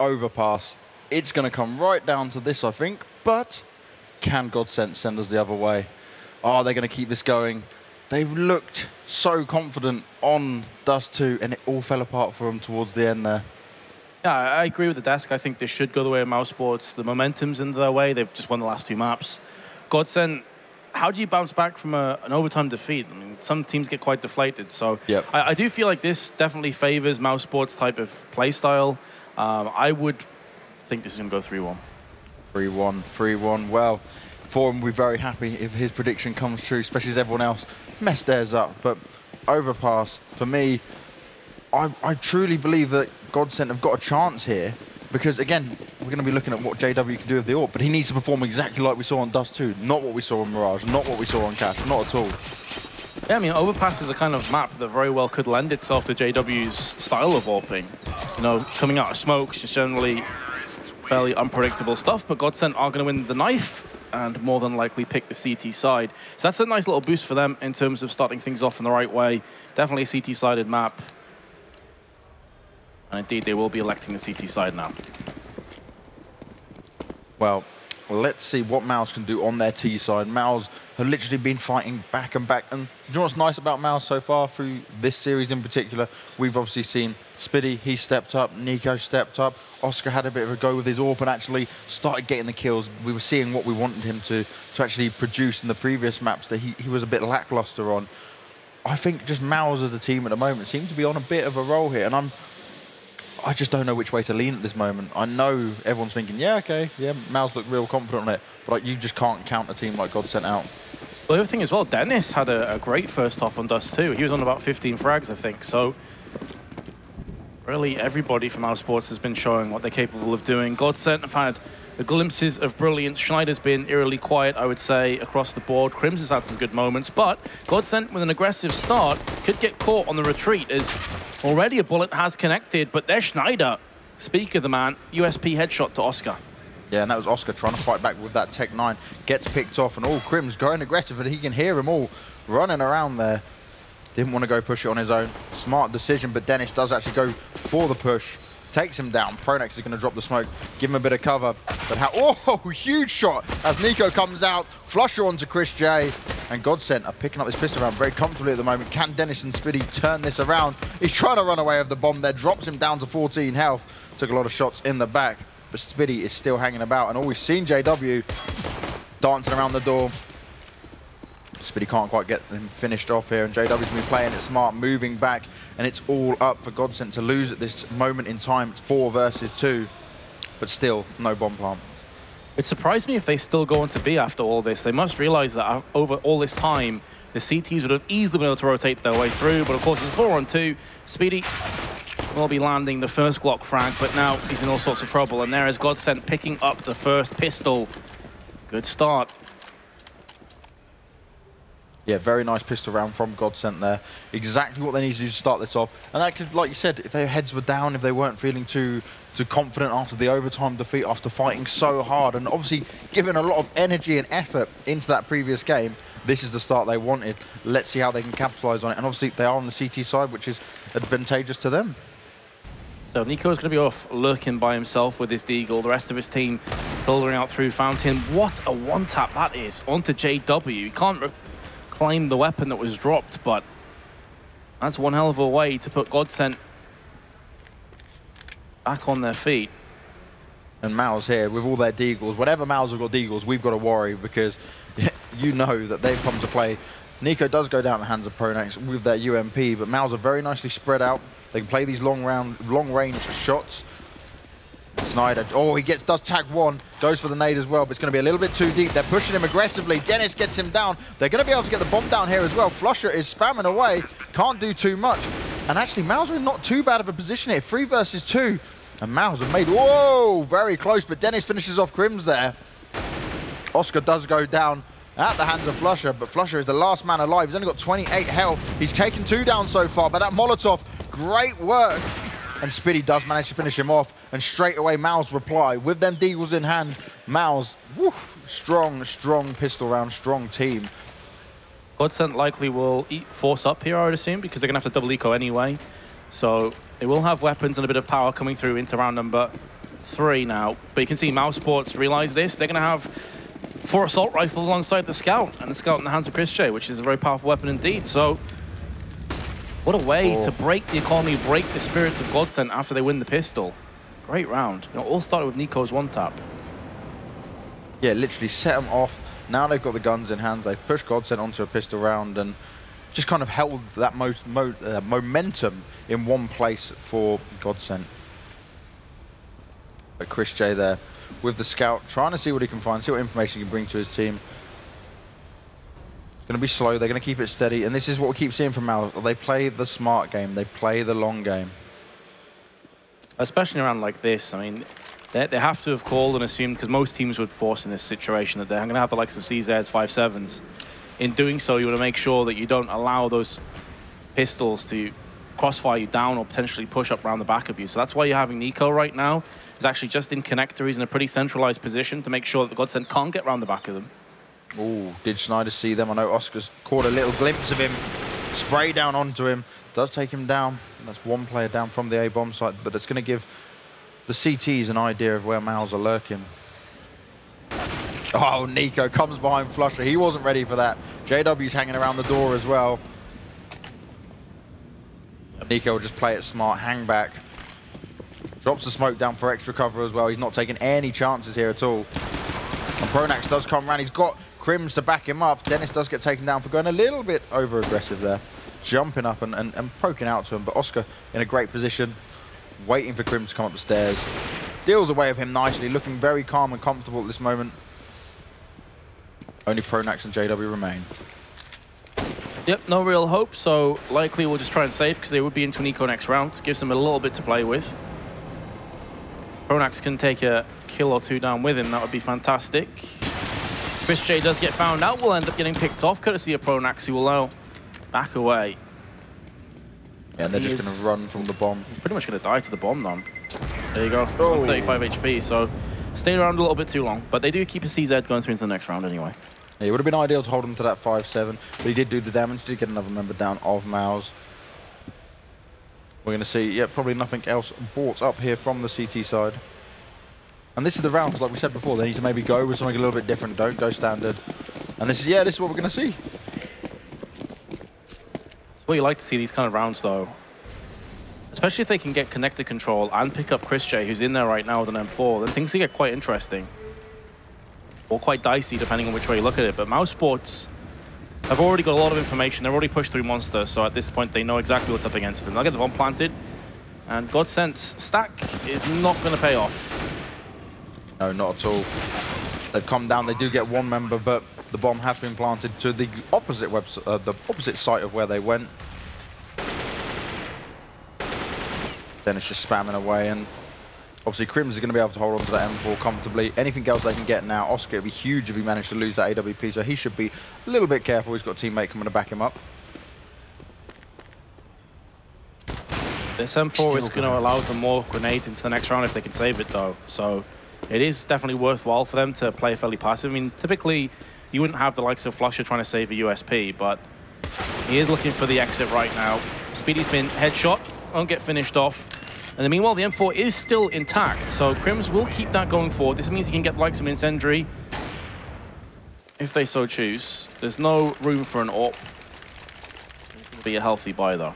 overpass. It's going to come right down to this, I think. But can Godsent send us the other way? Are they going to keep this going? They looked so confident on Dust 2, and it all fell apart for them towards the end there. Yeah, I agree with the desk. I think they should go the way of Mousesports. The momentum's in their way. They've just won the last two maps. Godsent, how do you bounce back from a, an overtime defeat? I mean, some teams get quite deflated. So Yep. I, I do feel like this definitely favors Mousesports type of play style. Um, I would think this is going to go 3-1. 3-1, 3-1. Well, Forum will be very happy if his prediction comes true, especially as everyone else messed theirs up. But overpass, for me, I, I truly believe that Godsent have got a chance here because, again, we're going to be looking at what JW can do with the AWP, but he needs to perform exactly like we saw on Dust 2, not what we saw on Mirage, not what we saw on Cache, not at all. Yeah, I mean, Overpass is a kind of map that very well could lend itself to JW's style of AWPing. You know, coming out of smokes, just generally fairly unpredictable stuff, but Godsent are going to win the knife and more than likely pick the CT side. So that's a nice little boost for them in terms of starting things off in the right way. Definitely a CT-sided map. And indeed, they will be electing the CT side now. Well, let's see what Mouse can do on their T side. Mouse have literally been fighting back and back. And you know what's nice about Mouse so far through this series in particular? We've obviously seen Spiidi, he stepped up, Nico stepped up, Oscar had a bit of a go with his AWP and actually started getting the kills. We were seeing what we wanted him to, to actually produce in the previous maps that he, he was a bit lackluster on. I think just Mouse as a team at the moment seem to be on a bit of a roll here. And I'm I just don't know which way to lean at this moment. I know everyone's thinking, yeah, okay, yeah, Mouse look real confident on it, but like, you just can't count a team like Godsent out. Well, the other thing as well, Dennis had a, a great first half on Dust 2. He was on about 15 frags, I think. So really everybody from our sports has been showing what they're capable of doing. Godsent have had the glimpses of brilliance. Schneider's been eerily quiet, I would say, across the board. KRIMZ has had some good moments, but Godsent with an aggressive start could get caught on the retreat as already a bullet has connected, but there's Schneider. Speak of the man, USP headshot to Oscar. Yeah, and that was Oscar trying to fight back with that Tec 9. Gets picked off, and all Crim's going aggressive, and he can hear them all running around there. Didn't want to go push it on his own. Smart decision, but Dennis does actually go for the push. Takes him down. Pronax is going to drop the smoke, give him a bit of cover. But how, oh, huge shot as Nico comes out. flusha onto Chris J. And Godsent are picking up this pistol round very comfortably at the moment. Can Dennis and Spiidi turn this around? He's trying to run away with the bomb there. Drops him down to 14 health. Took a lot of shots in the back. But Spiidi is still hanging about. And all we've seen JW dancing around the door. Spiidi can't quite get them finished off here, and JW's been playing it smart, moving back, and it's all up for Godsent to lose at this moment in time. It's four versus two, but still no bomb plant. It surprised me if they still go on to B after all this. They must realize that over all this time, the CTs would have easily been able to rotate their way through, but of course it's four on two. Spiidi will be landing the first Glock frag, but now he's in all sorts of trouble, and there is Godsent picking up the first pistol. Good start. Yeah, very nice pistol round from Godsent there. Exactly what they need to do to start this off. And that could, like you said, if their heads were down, if they weren't feeling too too confident after the overtime defeat, after fighting so hard, and obviously giving a lot of energy and effort into that previous game, this is the start they wanted. Let's see how they can capitalize on it. And obviously they are on the CT side, which is advantageous to them. So Nico's going to be off lurking by himself with his Deagle. The rest of his team filtering out through Fountain. What a one-tap that is onto JW. You can't claim the weapon that was dropped, but that's one hell of a way to put Godsent back on their feet. And MOUZ here with all their Deagles. Whatever MOUZ have got Deagles, we've got to worry because you know that they've come to play. Nico does go down the hands of Pronax with their UMP, but MOUZ are very nicely spread out. They can play these long round, long range shots. Snyder, oh, he gets does tag one, goes for the nade as well, but it's going to be a little bit too deep. They're pushing him aggressively. Dennis gets him down. They're going to be able to get the bomb down here as well. flusha is spamming away, can't do too much. And actually, Mauser in not too bad of a position here. Three versus two. And Mauser made, whoa, very close, but Dennis finishes off KRIMZ there. Oscar does go down at the hands of flusha, but flusha is the last man alive. He's only got 28 health. He's taken two down so far, but that Molotov, great work. And Spiidi does manage to finish him off. And straight away, MOUZ reply. With them deagles in hand, MOUZ, strong, strong pistol round, strong team. Godsent likely will eat, force up here, I would assume, because they're going to have to double eco anyway. So they will have weapons and a bit of power coming through into round number three now. But you can see Mousesports realize this. They're going to have four assault rifles alongside the scout, and the scout in the hands of Chris J, which is a very powerful weapon indeed. So what a way Oh. to break the economy, break the spirits of Godsent after they win the pistol. Great round. You know, all started with Nico's one tap. Yeah, literally set them off. Now they've got the guns in hands. They've pushed Godsent onto a pistol round and just kind of held that mo mo uh, momentum in one place for Godsent. But Chris J there with the scout, trying to see what he can find, see what information he can bring to his team. It's going to be slow. They're going to keep it steady. And this is what we keep seeing from Mal. They play the smart game. They play the long game. especially around like this. I mean, they, they have to have called and assumed, because most teams would force in this situation, that they're going to have the likes of CZs, 5.7s. In doing so, you want to make sure that you don't allow those pistols to crossfire you down or potentially push up around the back of you. So that's why you're having Nico right now. He's actually just in connector. He's in a pretty centralized position to make sure that the Godsent can't get around the back of them. Ooh, did Schneider see them? I know Oscar's caught a little glimpse of him. Spray down onto him. Does take him down. That's one player down from the A-bomb site, but it's going to give the CTs an idea of where Mals are lurking. Oh, Nico comes behind flusha. He wasn't ready for that. JW's hanging around the door as well. Nico will just play it smart, hang back. Drops the smoke down for extra cover as well. He's not taking any chances here at all. And Pronax does come around. He's got KRIMZ to back him up. Dennis does get taken down for going a little bit over aggressive there. Jumping up and, and, and poking out to him. But Oscar in a great position, waiting for KRIMZ to come up the stairs. Deals away with him nicely, looking very calm and comfortable at this moment. Only Pronax and JW remain. Yep, no real hope, so likely we'll just try and save because they would be into Nico next round. Gives them a little bit to play with. Pronax can take a kill or two down with him, that would be fantastic. Chris J does get found out, will end up getting picked off, courtesy of Pronax, who will now back away. Yeah, they're He just going to run from the bomb. He's pretty much going to die to the bomb now. There you go, Oh. 35 HP, so stayed around a little bit too long, but they do keep a CZ going through into the next round anyway. Yeah, it would have been ideal to hold him to that 5-7, but he did do the damage, did get another member down of MOUZ. We're going to see, yeah, probably nothing else bought up here from the CT side. And this is the rounds, like we said before, they need to maybe go with something a little bit different. Don't go standard. And this is, yeah, this is what we're going to see. What you like to see these kind of rounds, though. Especially if they can get connector control and pick up Chris J, who's in there right now with an M4, then things can get quite interesting. Or quite dicey, depending on which way you look at it. But Mouse Sports have already got a lot of information. They've already pushed through Monster, so at this point, they know exactly what's up against them. They'll get the bomb planted, and Godsent's stack is not going to pay off. No, not at all. They've come down. They do get one member, but the bomb has been planted to the opposite web, uh, the opposite site of where they went. Then it's just spamming away, and obviously KRIMZ is going to be able to hold on to that M4 comfortably. Anything else they can get now, Oscar would be huge if he managed to lose that AWP, so he should be a little bit careful. He's got a teammate coming to back him up. This M4 Still is going to allow them more grenades into the next round if they can save it, though. So it is definitely worthwhile for them to play fairly passive. I mean, typically, you wouldn't have the likes of flusha trying to save a USP, but he is looking for the exit right now. Spiidi's been headshot, won't get finished off. And meanwhile, the M4 is still intact, so KRIMZ will keep that going forward. This means he can get the likes of Incendiary if they so choose. There's no room for an AWP. Be a healthy buy, though.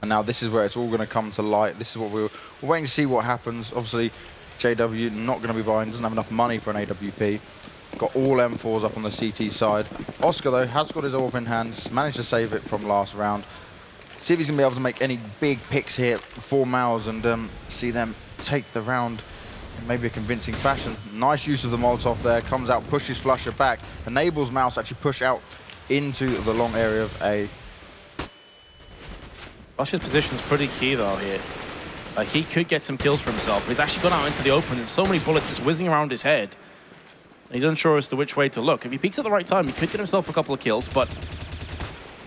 And now this is where it's all going to come to light. This is what we're, we're waiting to see what happens. Obviously, JW not going to be buying, doesn't have enough money for an AWP. Got all M4s up on the CT side. Oscar, though, has got his AWP in hand, managed to save it from last round. See if he's going to be able to make any big picks here for MOUZ and um, see them take the round in maybe a convincing fashion. Nice use of the Molotov there. Comes out, pushes flusha back, enables Mouse to actually push out into the long area of A. Position is pretty key though here. Like he could get some kills for himself. He's actually gone out into the open. There's so many bullets just whizzing around his head. He's unsure as to which way to look. If he peeks at the right time, he could get himself a couple of kills, but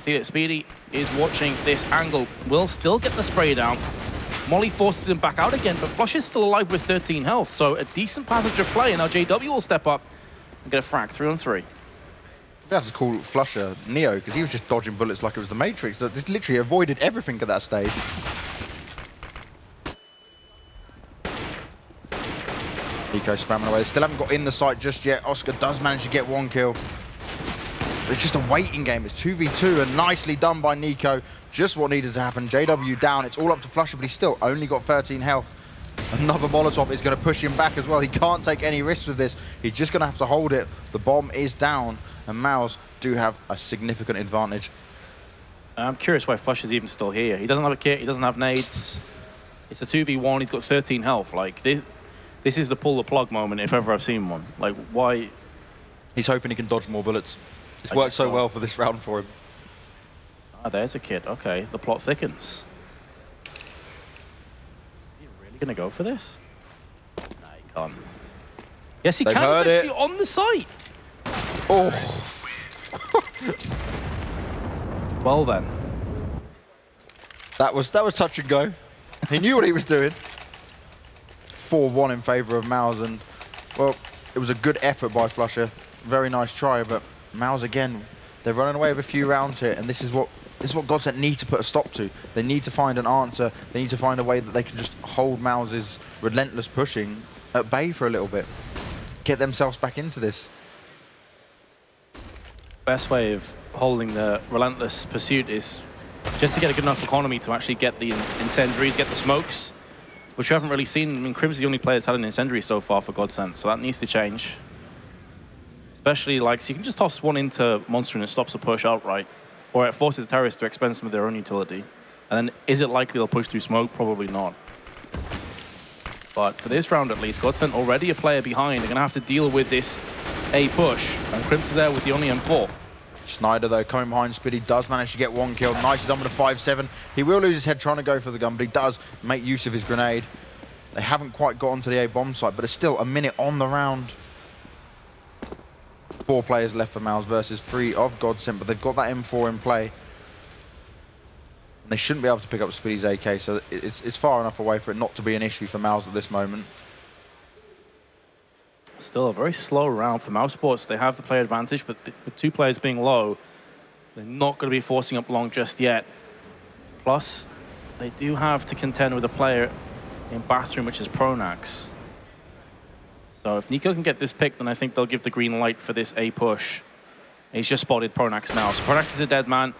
see that Spiidi is watching this angle. Will still get the spray down. Molly forces him back out again, but Flush is still alive with 13 health, so a decent passage of play. And now JW will step up and get a frag, three on three. We have to call flusha Neo because he was just dodging bullets like it was the Matrix. This literally avoided everything at that stage. NiKo spamming away. Still haven't got in the site just yet. Oscar does manage to get one kill. But it's just a waiting game. It's 2v2 and nicely done by NiKo. Just what needed to happen. JW down. It's all up to flusha, but he's still only got 13 health. Another Molotov is going to push him back as well. He can't take any risks with this. He's just going to have to hold it. The bomb is down, and MOUZ do have a significant advantage. I'm curious why Flush is even still here. He doesn't have a kit. He doesn't have nades. It's a 2v1. He's got 13 health. Like, this, this is the pull the plug moment if ever I've seen one. Like, why? He's hoping he can dodge more bullets. It's I worked so well for this round for him. Ah, there's a kit. Okay, the plot thickens. Is he really going to go for this? Nah, he can't. Yes, he They've can. heard He's it. on the site. Oh, Well, then. that was that was touch and go. He knew what he was doing. 4-1 in favour of MOUZ, and well, it was a good effort by flusha. Very nice try, but MOUZ again, they're running away with a few rounds here, and this is what this is what Godsent need to put a stop to. They need to find an answer. They need to find a way that they can just hold MOUZ's relentless pushing at bay for a little bit. Get themselves back into this. Best way of holding the relentless pursuit is just to get a good enough economy to actually get the incendiaries, get the smokes, which we haven't really seen. I mean, Crim's the only player that's had an incendiary so far for Godsent, so that needs to change. Especially like, so you can just toss one into Monster and it stops the push outright, or it forces the terrorists to expend some of their own utility. And then is it likely they'll push through smoke? Probably not. But for this round at least, Godsent already a player behind. They're going to have to deal with this A push, and Crim's there with the only M4. Schneider, though, coming behind Spiidi, does manage to get one kill. Nicely done with a 5-7. He will lose his head trying to go for the gun, but he does make use of his grenade. They haven't quite got onto the A-bomb site, but it's still a minute on the round. Four players left for MOUZ versus three of Godsent, but they've got that M4 in play. And they shouldn't be able to pick up Spiidi's AK, so it's, it's far enough away for it not to be an issue for MOUZ at this moment. Still a very slow round for Mouse Sports. They have the player advantage, but with two players being low, they're not going to be forcing up long just yet. Plus, they do have to contend with a player in Bathroom, which is Pronax. So if Nico can get this pick, then I think they'll give the green light for this A push. He's just spotted Pronax now. So Pronax is a dead man.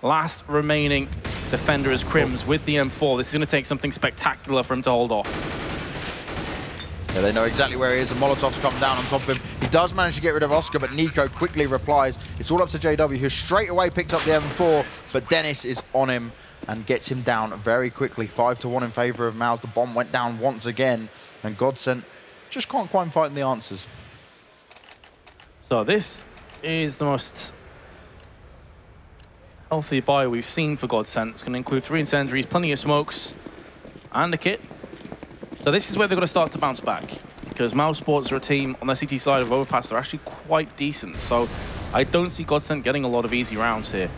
Last remaining defender is KRIMZ with the M4. This is going to take something spectacular for him to hold off. Yeah, they know exactly where he is. The Molotov's come down on top of him. He does manage to get rid of Oscar, but Nico quickly replies. It's all up to JW, who straight away picked up the M4, but Dennis is on him and gets him down very quickly. 5 to one in favor of MOUZ. The bomb went down once again, and Godsent just can't quite find the answers. So this is the most healthy buy we've seen for Godsent. It's going to include three incendiaries, plenty of smokes, and a kit. So this is where they're going to start to bounce back. Because Mouse Sports are a team on the CT side of Overpass. They're actually quite decent. So I don't see Godsent getting a lot of easy rounds here.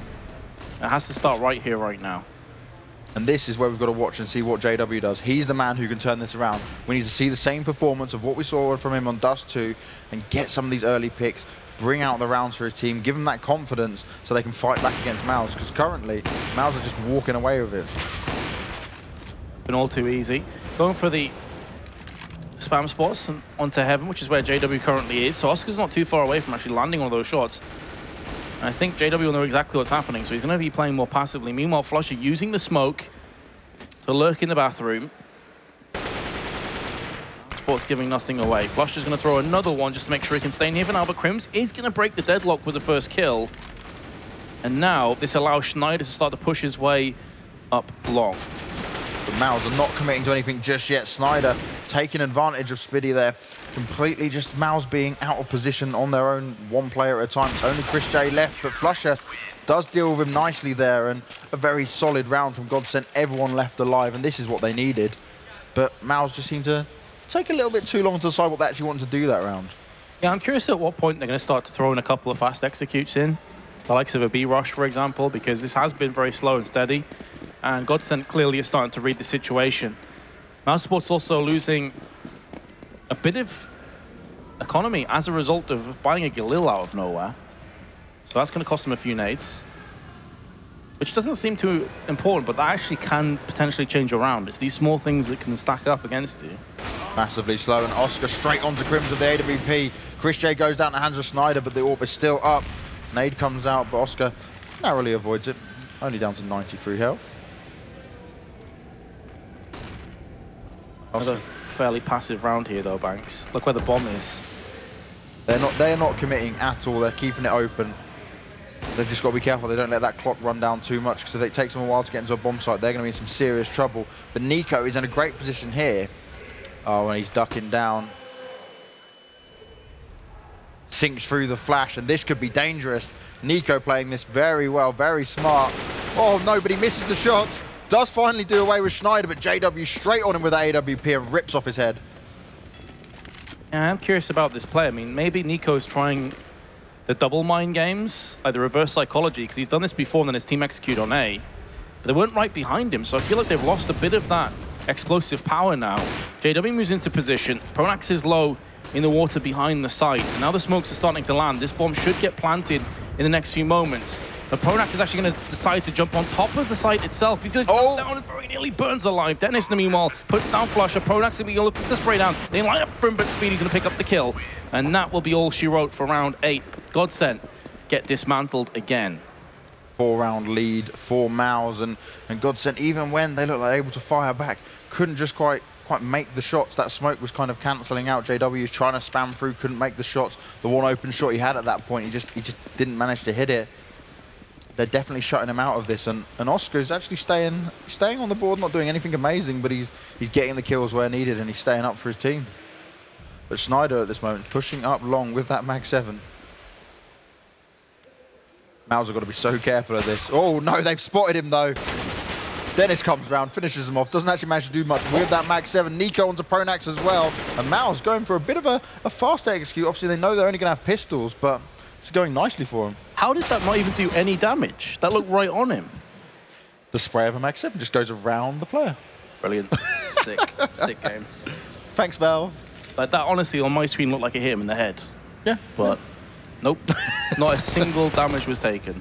It has to start right here, right now. And this is where we've got to watch and see what JW does. He's the man who can turn this around. We need to see the same performance of what we saw from him on Dust 2 and get some of these early picks, bring out the rounds for his team, give them that confidence so they can fight back against MOUZ. Because currently, MOUZ are just walking away with it. Been all too easy. Going for the spam spots and onto Heaven, which is where JW currently is. So Oscar's not too far away from actually landing one of those shots. And I think JW will know exactly what's happening, so he's going to be playing more passively. Meanwhile, flusha using the smoke to lurk in the bathroom. Sports giving nothing away. flusha's going to throw another one just to make sure he can stay in here now, but KRIMZ is going to break the deadlock with the first kill. And now this allows Schneider to start to push his way up long. The MOUZ are not committing to anything just yet. Snyder taking advantage of Spiidi there. Completely just MOUZ being out of position on their own, one player at a time. It's only Chris J left, but flusha does deal with him nicely there. And a very solid round from Godsent. Everyone left alive, and this is what they needed. But MOUZ just seemed to take a little bit too long to decide what they actually wanted to do that round. Yeah, I'm curious at what point they're going to start to throw in a couple of fast executes in. The likes of a B-Rush, for example, because this has been very slow and steady. And Godsent clearly is starting to read the situation. Mouse Sports also losing a bit of economy as a result of buying a Galil out of nowhere. So that's going to cost him a few nades. Which doesn't seem too important, but that actually can potentially change your round. It's these small things that can stack up against you. Massively slow, and Oscar straight onto KRIMZ with the AWP. Chris J goes down to hands of Snyder, but the AWP is still up. Nade comes out, but Oscar narrowly avoids it. Only down to 93 health. Another fairly passive round here, though, Banks. Look where the bomb is. They're not. They're not committing at all. They're keeping it open. They've just got to be careful they don't let that clock run down too much because if it takes them a while to get into a bomb site, they're going to be in some serious trouble. But Nico is in a great position here. Oh, and he's ducking down. Sinks through the flash, and this could be dangerous. Nico playing this very well, very smart. Oh, nobody misses the shots. Does finally do away with Schneider, but JW straight on him with AWP and rips off his head. Yeah, I'm curious about this play. I mean, maybe Nico's trying the double mind games, like the reverse psychology, because he's done this before and then his team execute on A. But they weren't right behind him, so I feel like they've lost a bit of that explosive power now. JW moves into position. Pronax is low in the water behind the site. And now the smokes are starting to land. This bomb should get planted in the next few moments. But Pronax is actually going to decide to jump on top of the site itself. He's going to oh. jump down and very nearly burns alive. Dennis, in the meanwhile, puts down Flusha. Pronax going to be looking to spray down. They line up for him, but Spiidi's going to pick up the kill. And that will be all she wrote for round eight. Godsent get dismantled again. Four-round lead for MOUZ, and, and Godsent, even when they look like able to fire back, couldn't just quite quite make the shots. That smoke was kind of cancelling out. JW was trying to spam through, couldn't make the shots. The one open shot he had at that point, he just he just didn't manage to hit it. They're definitely shutting him out of this, and, and Oscar is actually staying staying on the board, not doing anything amazing, but he's he's getting the kills where needed, and he's staying up for his team. But Schneider at this moment pushing up long with that Mag 7. MOUZ have got to be so careful of this. Oh no, they've spotted him though. Dennis comes around, finishes him off, doesn't actually manage to do much with that Mag 7. NiKo onto Pronax as well. And MOUZ going for a bit of a, a fast execute. Obviously, they know they're only going to have pistols, but it's going nicely for him. How did that not even do any damage? That looked right on him. The spray of a Mag 7 just goes around the player. Brilliant. Sick. Sick game. Thanks, Valve. Like that, honestly, on my screen looked like it hit him in the head. Yeah. But yeah. nope. not a single damage was taken.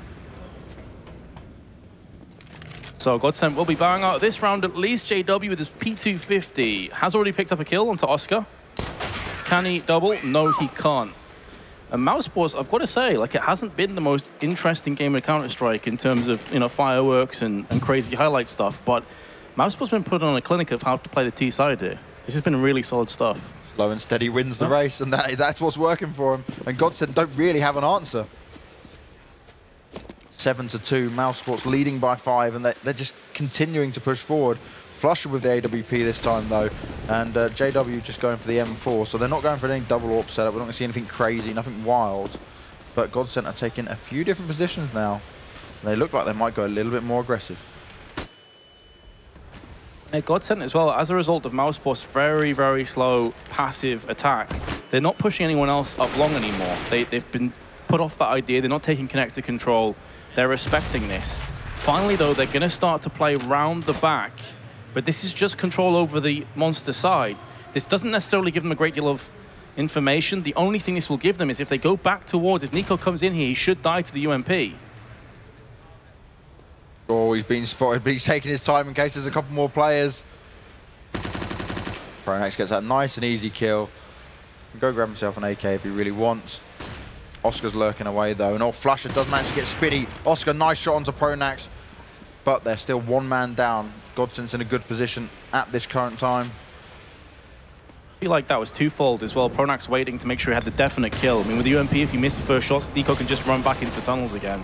So Godsent will be bowing out this round at least. JW with his P250 has already picked up a kill onto Oscar. Can he double? No, he can't. And Mousesports, I've got to say, like it hasn't been the most interesting game of Counter-Strike in terms of, you know, fireworks and, and crazy highlight stuff, but Mousesports has been put on a clinic of how to play the T side here. This has been really solid stuff. Slow and steady wins the race, and that, that's what's working for him. And Godsent don't really have an answer seven to two. Mousesports leading by five, and they're, they're just continuing to push forward. Flusha with the AWP this time though, and uh, JW just going for the M4, so they're not going for any double AWP setup. We're not going to see anything crazy, nothing wild. But Godsent are taking a few different positions now. They look like they might go a little bit more aggressive. Yeah, Godsent as well, as a result of Mousesports' very, very slow passive attack, they're not pushing anyone else up long anymore. They, they've been put off that idea. They're not taking connector control. They're respecting this. Finally, though, they're going to start to play round the back, but this is just control over the monster side. This doesn't necessarily give them a great deal of information. The only thing this will give them is if they go back towards, if NiKo comes in here, he should die to the UMP. Oh, he's been spotted, but he's taking his time in case there's a couple more players. Pronax gets that nice and easy kill. Go grab himself an AK if he really wants. Oscar's lurking away though, and oh, Flusha does manage to get Spiidi. Oscar, nice shot onto Pronax, but they're still one man down. Godsent's in a good position at this current time. I feel like that was twofold as well. Pronax waiting to make sure he had the definite kill. I mean, with the UMP, if you miss the first shot, NiKo can just run back into the tunnels again.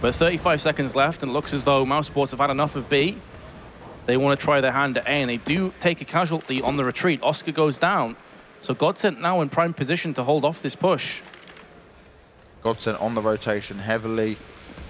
But 35 seconds left, and it looks as though Mousesports have had enough of B. They want to try their hand at A, and they do take a casualty on the retreat. Oscar goes down. So Godsent now in prime position to hold off this push. Godsent on the rotation heavily.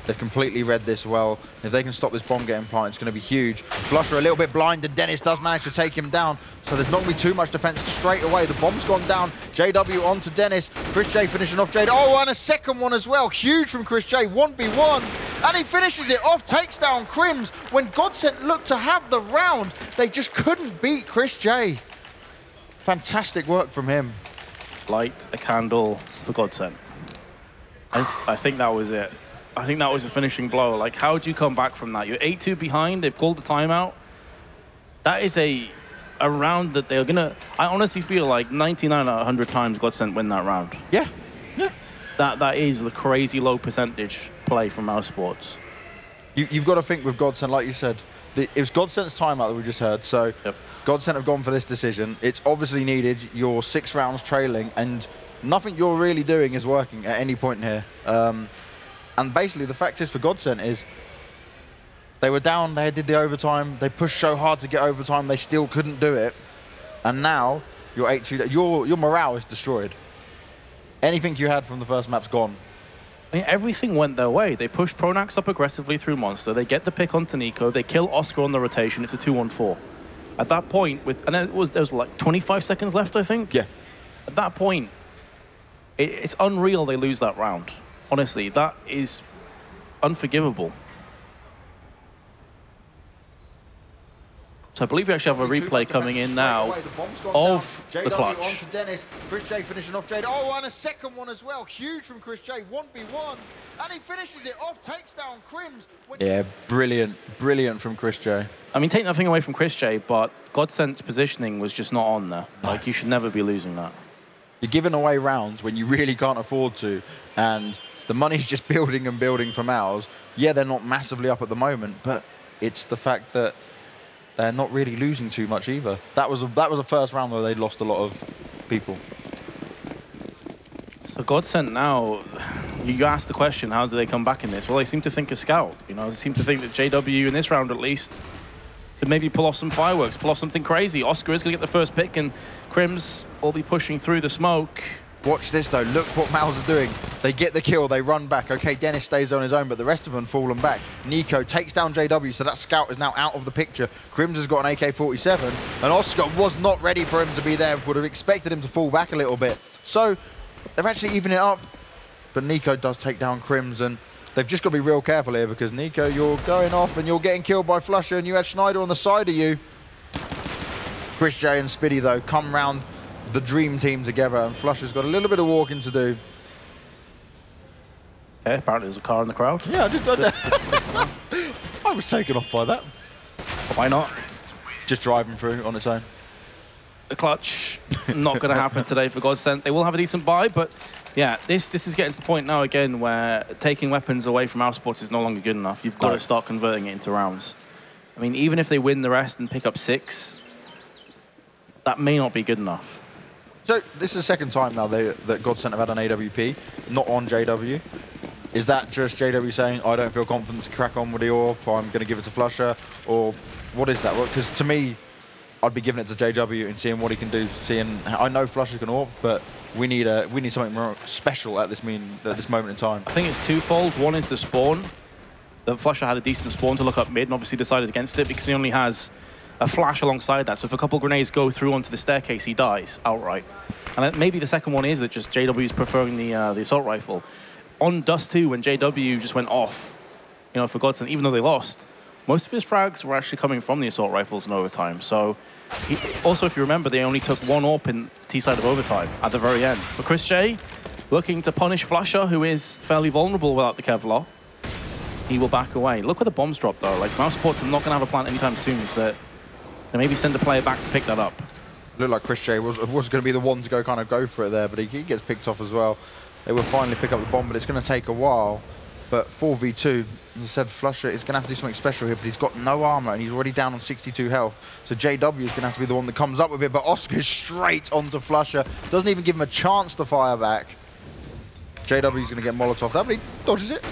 They've completely read this well. If they can stop this bomb getting planted, it's going to be huge. Flusha a little bit blind, and Dennis does manage to take him down. So there's not going to be too much defense straight away. The bomb's gone down. JW onto Dennis. Chris J finishing off JW. Oh, and a second one as well. Huge from Chris J. 1v1. And he finishes it off, takes down KRIMZ. When Godsent looked to have the round, they just couldn't beat Chris J. Fantastic work from him. Light a candle for Godsent. I, I think that was it. I think that was the finishing blow. Like, how do you come back from that? You're 8-2 behind. They've called the timeout. That is a a round that they're gonna. I honestly feel like 99 out of 100 times Godsent win that round. Yeah, yeah. That that is the crazy low percentage play from our Sports. You, you've got to think with Godsent, like you said, the, it was Godsent's timeout that we just heard. So Yep. Godsent have gone for this decision. It's obviously needed. You're six rounds trailing, and nothing you're really doing is working at any point here. Um, and basically, the fact is for Godsent is they were down. They did the overtime. They pushed so hard to get overtime. They still couldn't do it. And now you're eight two. Your your morale is destroyed. Anything you had from the first map's gone. I mean, everything went their way. They pushed Pronax up aggressively through Monster. They get the pick onto Nico. They kill Oscar on the rotation. It's a 2-1-4. At that point, with and it was there was like 25 seconds left, I think. Yeah. At that point, it, it's unreal they lose that round. Honestly, that is unforgivable. So I believe we actually have a replay coming in now of the clutch. on to Dennis. Chris J finishing off JW. Oh, and a second one as well. Huge from Chris J. 1v1. And he finishes it off, takes down KRIMZ. Yeah, brilliant. Brilliant from Chris J. I mean, take nothing away from Chris J, but Godsent's positioning was just not on there. Like, you should never be losing that. You're giving away rounds when you really can't afford to, and the money's just building and building from ours. Yeah, they're not massively up at the moment, but it's the fact that they're not really losing too much either. That was a, that was a first round where they lost a lot of people. So Godsent now, you you asked the question, how do they come back in this? Well, they seem to think a scout. You know, they seem to think that JW in this round at least could maybe pull off some fireworks, pull off something crazy. Oscar is going to get the first pick, and KRIMZ will be pushing through the smoke. Watch this though. Look what Mouse are doing. They get the kill. They run back. Okay, Dennis stays on his own, but the rest of them fallen back. Nico takes down JW, so that scout is now out of the picture. KRIMZ has got an AK-47, and Oscar was not ready for him to be there. Would have expected him to fall back a little bit. So they've actually evened it up. But Nico does take down KRIMZ, and they've just got to be real careful here because Nico, you're going off and you're getting killed by flusha, and you had Schneider on the side of you. Chris J and Spiidi, though, come round the dream team together, and flusha's got a little bit of walking to do. Okay, apparently there's a car in the crowd. Yeah, I did. I, I was taken off by that. Why not? Just driving through on its own. The clutch, not going to happen today for Godsent. They will have a decent buy, but yeah, this this is getting to the point now again where taking weapons away from our sports is no longer good enough. You've got No. to start converting it into rounds. I mean, even if they win the rest and pick up six, that may not be good enough. So this is the second time now they, that Godsent have had an AWP, not on JW. Is that just JW saying, I don't feel confident to crack on with the AWP, I'm going to give it to flusha? Or what is that? Because to me, I'd be giving it to JW and seeing what he can do. Seeing, I know flusha can AWP, but we need a we need something more special at this mean at this moment in time. I think it's twofold. One is the spawn. The flusha had a decent spawn to look up mid and obviously decided against it because he only has a flash alongside that. So if a couple grenades go through onto the staircase, he dies outright. And maybe the second one is that just JW is preferring the uh, the assault rifle. On Dust 2, when JW just went off, you know, for Godsent, even though they lost, most of his frags were actually coming from the assault rifles in overtime. So he, also, if you remember, they only took one AWP in T-side of overtime at the very end. But Chris J, looking to punish flusha, who is fairly vulnerable without the Kevlar, he will back away. Look where the bombs drop, though. Like, Mouse Sports are not going to have a plant anytime soon, so that maybe send a player back to pick that up. Looked like Chris J was, was going to be the one to go kind of go for it there, but he, he gets picked off as well. They will finally pick up the bomb, but it's going to take a while. But 4v2, as I said, flusha is going to have to do something special here, but he's got no armor and he's already down on 62 health. So JW is going to have to be the one that comes up with it, but Oscar's straight onto flusha. Doesn't even give him a chance to fire back. JW is going to get Molotov that, but he dodges it.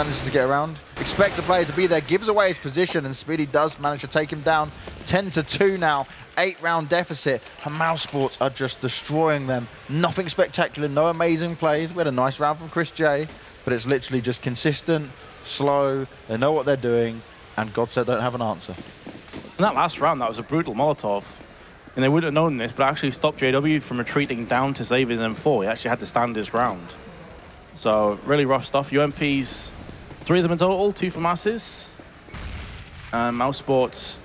Manages to get around. Expects a player to be there, gives away his position, and Spiidi does manage to take him down. 10 to 2 now. Eight round deficit. And Sports are just destroying them. Nothing spectacular, no amazing plays. We had a nice round from Chris J, but it's literally just consistent, slow. They know what they're doing, and Godsent don't have an answer. In that last round, that was a brutal Molotov. And they wouldn't have known this, but actually stopped JW from retreating down to save his M4. He actually had to stand his ground. So, really rough stuff. UMPs, three of them in total, two for masses. And Mouse Sports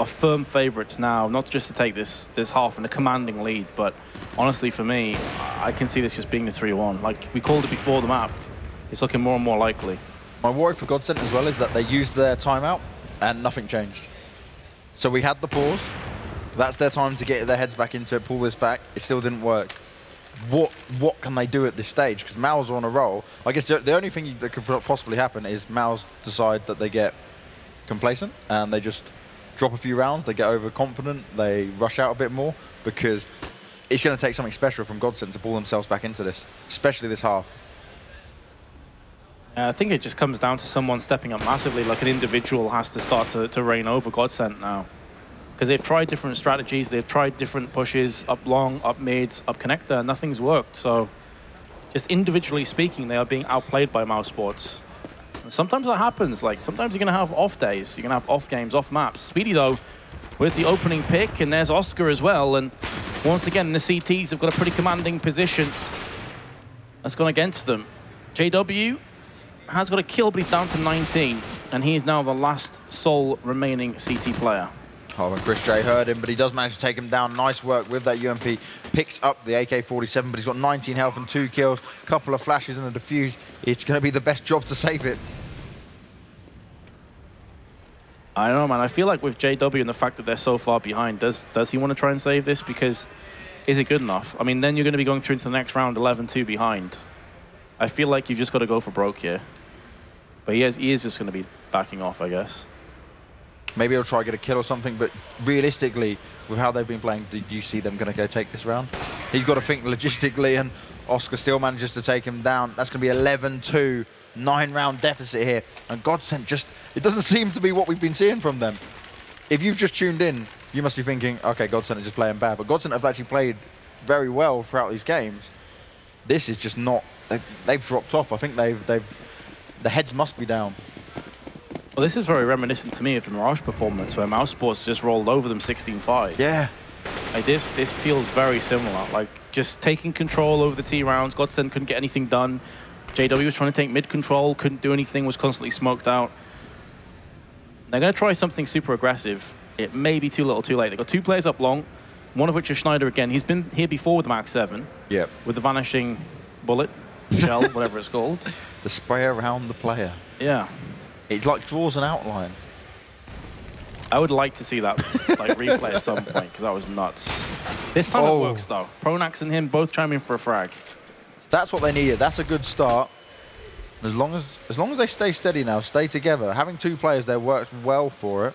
are firm favourites now, not just to take this this half and a commanding lead, but honestly for me, I can see this just being the 3-1. Like, we called it before the map. It's looking more and more likely. My worry for Godsent as well is that they used their timeout and nothing changed. So we had the pause. That's their time to get their heads back into it, pull this back. It still didn't work. What what can they do at this stage? Because are on a roll. I guess the, the only thing that could possibly happen is MOUZ decide that they get complacent and they just drop a few rounds, they get overconfident, they rush out a bit more because it's going to take something special from Godsent to pull themselves back into this, especially this half. I think it just comes down to someone stepping up massively, like an individual has to start to, to reign over Godsent now. Because they've tried different strategies, they've tried different pushes, up long, up mids, up connector, nothing's worked. So just individually speaking, they are being outplayed by mousesports. And sometimes that happens, like sometimes you're gonna have off days, you're gonna have off games, off maps. Spiidi though, with the opening pick, and there's Oscar as well, and once again, the CTs have got a pretty commanding position that's gone against them. JW has got a kill, but he's down to 19, and he is now the last sole remaining CT player. Oh, and Chris J heard him, but he does manage to take him down. Nice work with that UMP. Picks up the AK-47, but he's got 19 health and two kills. Couple of flashes and a defuse. It's going to be the best job to save it. I don't know, man. I feel like with JW and the fact that they're so far behind, does does he want to try and save this? Because is it good enough? I mean, then you're going to be going through into the next round 11-2 behind. I feel like you've just got to go for broke here. But he, he is just going to be backing off, I guess. Maybe he'll try to get a kill or something, but realistically, with how they've been playing, do you see them going to go take this round? He's got to think logistically, and Oscar still manages to take him down. That's going to be 11-2, nine-round deficit here. And Godsent just, it doesn't seem to be what we've been seeing from them. If you've just tuned in, you must be thinking, okay, Godsent are just playing bad. But Godsent have actually played very well throughout these games. This is just not, they've, they've dropped off. I think they've, they've, the heads must be down. Well, this is very reminiscent to me of the Mirage performance where mousesports just rolled over them 16-5. Yeah. Like this, this feels very similar. Like just taking control over the T rounds. Godsent couldn't get anything done. JW was trying to take mid control, couldn't do anything, was constantly smoked out. They're going to try something super aggressive. It may be too little too late. They've got two players up long, one of which is Schneider again. He's been here before with the Mag 7. Yep. With the vanishing bullet, shell, whatever it's called. The spray around the player. Yeah. It like draws an outline. I would like to see that like replay at some point because that was nuts. This time oh. it works though. Pronax and him both chiming for a frag. That's what they needed. That's a good start. As long as as long as they stay steady now, stay together. Having two players there works well for it.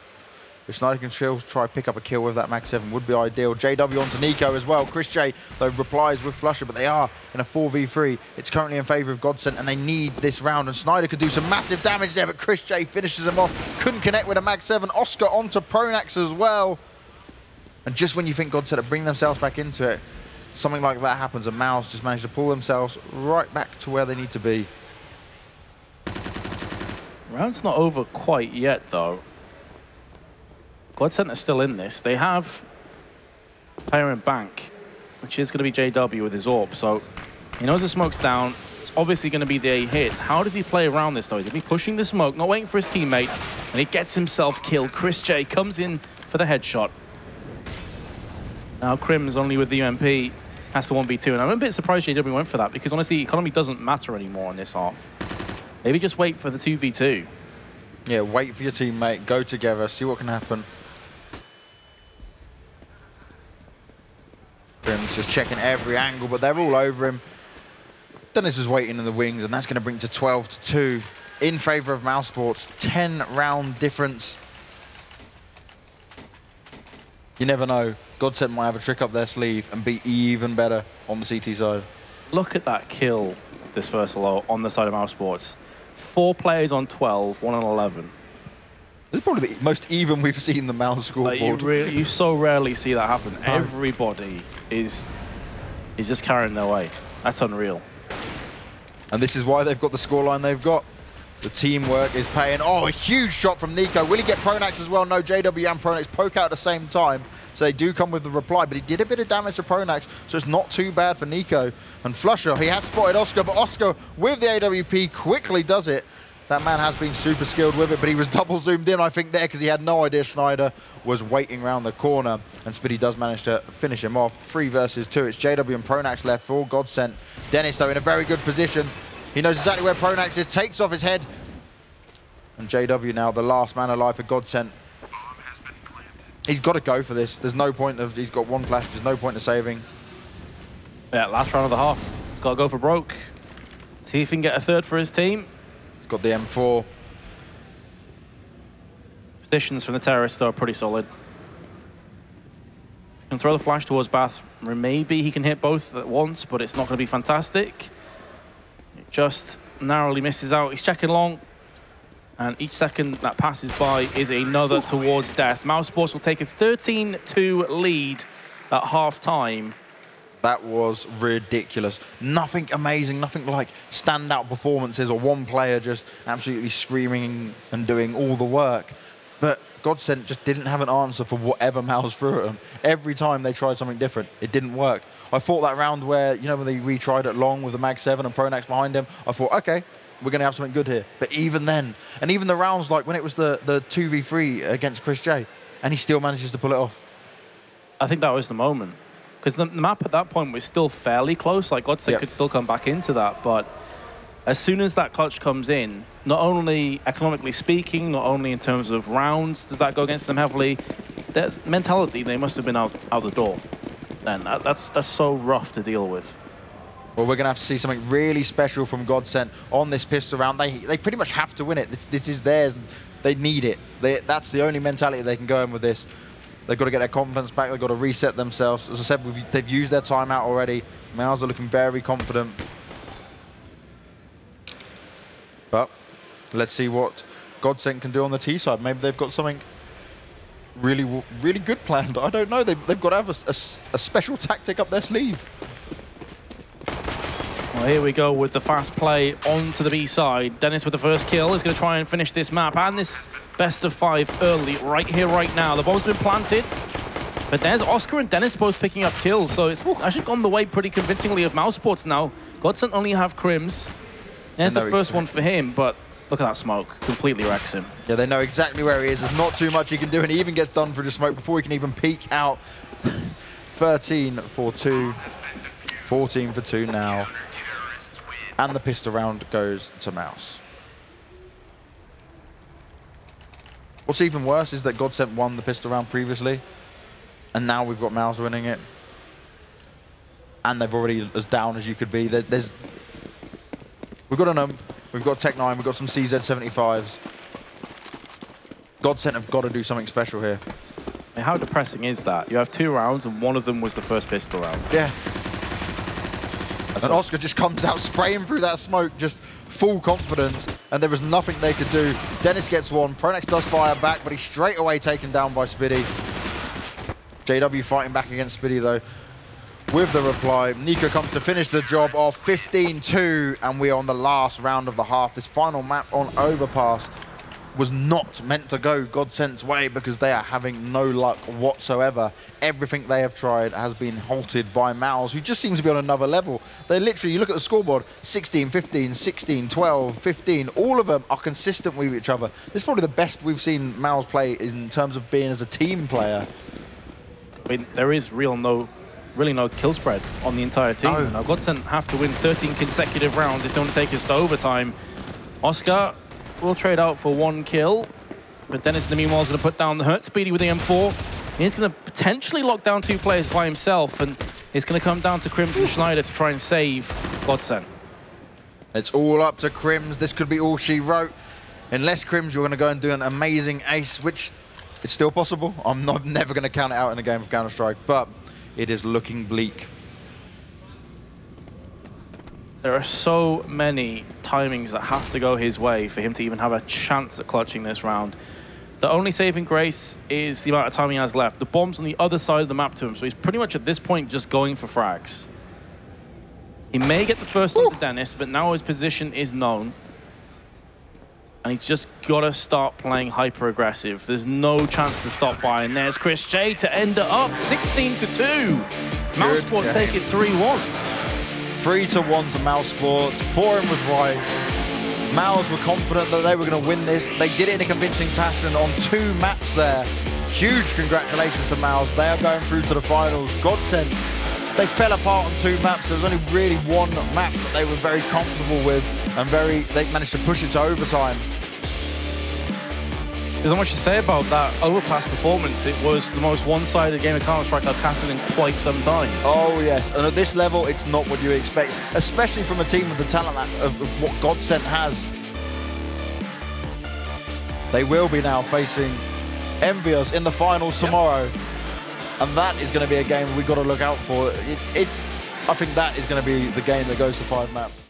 If Snyder can still try pick up a kill with that Mag 7 would be ideal. JW onto NiKo as well. Chris J, though, replies with flusha, but they are in a 4v3. It's currently in favour of Godsent, and they need this round. And Snyder could do some massive damage there, but Chris J finishes him off. Couldn't connect with a Mag 7. Oscar onto Pronax as well. And just when you think Godsent are bring themselves back into it, something like that happens, and MOUZ just managed to pull themselves right back to where they need to be. Round's not over quite yet, though. Godsent is still in this. They have player in bank, which is going to be JW with his AWP. So he knows the smoke's down. It's obviously going to be the hit. How does he play around this, though? Is he pushing the smoke, not waiting for his teammate, and he gets himself killed. Chris J comes in for the headshot. Now Crim's only with the UMP, has to 1v2, and I'm a bit surprised JW went for that, because honestly, economy doesn't matter anymore in this half. Maybe just wait for the 2v2. Yeah, wait for your teammate, go together, see what can happen. Crim's just checking every angle, but they're all over him. Dennis was waiting in the wings, and that's going to bring to 12 to 2 in favor of mousesports. 10 round difference. You never know. Godsent might have a trick up their sleeve and be even better on the CT side. Look at that kill dispersal on the side of mousesports. Four players on 12, one on 11. This is probably the most even we've seen the MOUZ scoreboard. Like you, really, you so rarely see that happen. Everybody is is just carrying their way. That's unreal. And this is why they've got the scoreline they've got. The teamwork is paying. Oh, a huge shot from Nico. Will he get Pronax as well? No, JW and Pronax poke out at the same time. So they do come with the reply, but he did a bit of damage to Pronax, so it's not too bad for Nico. And flusha, he has spotted Oscar, but Oscar with the AWP quickly does it. That man has been super skilled with it, but he was double zoomed in, I think, there, because he had no idea Schneider was waiting around the corner. And Spiidi does manage to finish him off. Three versus two. It's JW and Pronax left for all Godsent. Dennis, though, in a very good position. He knows exactly where Pronax is, takes off his head. And JW now, the last man alive for Godsent. He's got to go for this. There's no point of, he's got one flash, there's no point of saving. Yeah, last round of the half. He's got to go for broke. See if he can get a third for his team. Got the M4. Positions from the terrorists are pretty solid. Can throw the flash towards Bath. Maybe he can hit both at once, but it's not going to be fantastic. It just narrowly misses out. He's checking long. And each second that passes by is another towards death. Mousesports will take a 13-2 lead at half-time. That was ridiculous. Nothing amazing, nothing like standout performances or one player just absolutely screaming and doing all the work. But Godsent just didn't have an answer for whatever Mouse threw at them. Every time they tried something different, it didn't work. I thought that round where, you know, when they retried it long with the Mag 7 and Pronax behind him, I thought, okay, we're going to have something good here. But even then, and even the rounds like when it was the, the 2v3 against chrisJ, and he still manages to pull it off. I think that was the moment. Because the map at that point was still fairly close. Like, Godsent Yep. could still come back into that. But as soon as that clutch comes in, not only economically speaking, not only in terms of rounds, does that go against them heavily, their mentality, they must have been out, out the door. And that, that's, that's so rough to deal with. Well, we're going to have to see something really special from Godsent on this pistol round. They, they pretty much have to win it. This, this is theirs. They need it. They, that's the only mentality they can go in with this. They've got to get their confidence back. They've got to reset themselves. As I said, they've used their timeout already. Mouse are looking very confident. But let's see what Godsent can do on the T side. Maybe they've got something really, really good planned. I don't know. They've, they've got to have a special tactic up their sleeve. Well, here we go with the fast play onto the B side. Dennis with the first kill is going to try and finish this map and this best of five early, right here, right now. The bomb's been planted, but there's oskar and Dennis both picking up kills, so it's actually gone the way pretty convincingly of Mousesports now. Godsent only have KRIMZ. There's the first one for him, but look at that smoke. Completely wrecks him. Yeah, they know exactly where he is. There's not too much he can do, and he even gets done through the smoke before he can even peek out. 13 for 2. 14 for 2 now. And the pistol round goes to Mouse. What's even worse is that Godsent won the pistol round previously, and now we've got Mouse winning it. And they've already as down as you could be. There, there's We've got an um, we've got Tec 9, we've got some CZ75s. Godsent have got to do something special here. I mean, how depressing is that? You have two rounds, and one of them was the first pistol round. Yeah. That's And oskar just comes out spraying through that smoke, just full confidence, and there was nothing they could do. Dennis gets one, Pronax does fire back, but he's straight away taken down by Spiidi. JW fighting back against Spiidi though. With the reply, NiKo comes to finish the job off 15-2, and we are on the last round of the half. This final map on Overpass was not meant to go Godsent's way because they are having no luck whatsoever. Everything they have tried has been halted by Mouse, who just seems to be on another level. They literally, you look at the scoreboard, 16, 15, 16, 12, 15, all of them are consistent with each other. This is probably the best we've seen Mouse play in terms of being as a team player. I mean, there is real no, really no kill spread on the entire team. No. Now, Godsent have to win 13 consecutive rounds if they want to take us to overtime. oskar will trade out for one kill, but Dennis in the meanwhile is going to put down the hurt Spiidi with the M4. He's going to potentially lock down two players by himself, and it's going to come down to KRIMZ and znajder to try and save Godsent. It's all up to KRIMZ. This could be all she wrote. Unless KRIMZ, you're going to go and do an amazing ace, which it's still possible. I'm not never going to count it out in a game of Counter-Strike, but it is looking bleak. There are so many timings that have to go his way for him to even have a chance at clutching this round. The only saving grace is the amount of time he has left. The bomb's on the other side of the map to him, so he's pretty much at this point just going for frags. He may get the first one to Dennis, but now his position is known. And he's just got to start playing hyper-aggressive. There's no chance to stop by. And there's chrisJ to end it up, 16 to 2. Mousesports take it 3-1. Three to one to Mousesports. Foreign was right. Mouse were confident that they were going to win this. They did it in a convincing fashion on two maps there. Huge congratulations to Mouse. They are going through to the finals. Godsent, they fell apart on two maps. There was only really one map that they were very comfortable with and very they managed to push it to overtime. There's not much to say about that overpass performance. It was the most one-sided game of Counter-Strike I've casted in quite some time. Oh, yes. And at this level, it's not what you expect, especially from a team with the talent that, of, of what Godsent has. They will be now facing EnVyUs in the finals tomorrow. Yep. And that is going to be a game we've got to look out for. It, it's, I think that is going to be the game that goes to five maps.